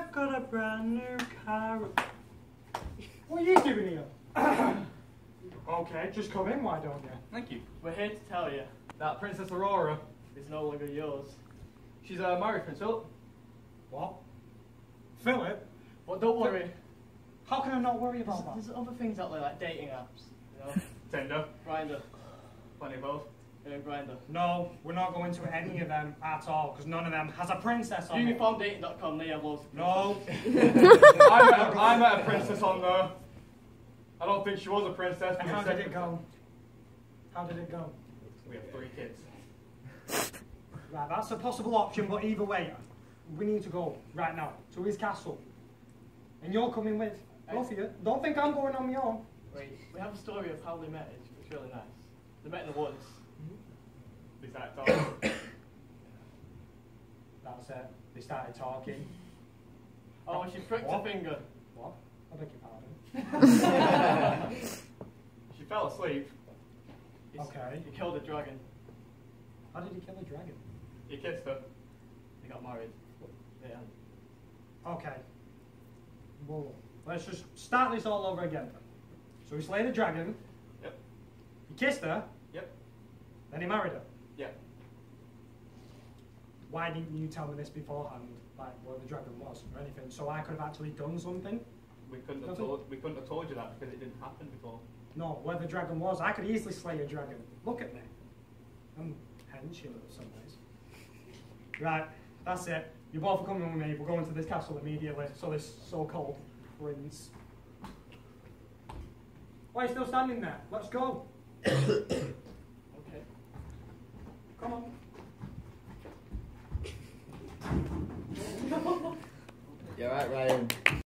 I've got a brand new car. What are you doing here? okay, just come in, why don't you? Thank you. We're here to tell you That Princess Aurora, is no longer yours. she's uh, married, Prince Philip. What? Philip? But don't worry, How can I not worry there's, about that? there's other things out there like dating apps. You know, Tinder, Grindr, plenty of both. You Grindr. No, we're not going to any of them at all, because none of them has a princess on it. Uniformdating.com, they have loads No. I, met, I met a princess on there. I don't think she was a princess. And how did it go? How did it go? We have three kids. Right, that's a possible option, but either way, we need to go right now to his castle. And you're coming with. Both of you. Don't think I'm going on my own. Wait, we have a story of how they met. It's, it's really nice. They met in the woods. They started talking. That's it. They started talking. Oh, she pricked What? her finger. What? I beg your pardon. she fell asleep. He's- Okay. He killed a dragon. How did he kill a dragon? He kissed her. They got married. Yeah. Okay. Well, let's just start this all over again. So he slayed a dragon. Yep. He kissed her. Yep. Then he married her. Yeah. Why didn't you tell me this beforehand, like where the dragon was or anything, so I could have actually done something? We couldn't have Nothing. told. We couldn't have told you that because it didn't happen before. No, where the dragon was, I could easily slay a dragon. Look at me. I'm hench in some ways. Right, that's it. You're both coming with me. We're going to this castle immediately. So this so-called prince. Why are you still standing there? Let's go. Come on. You're right, Ryan.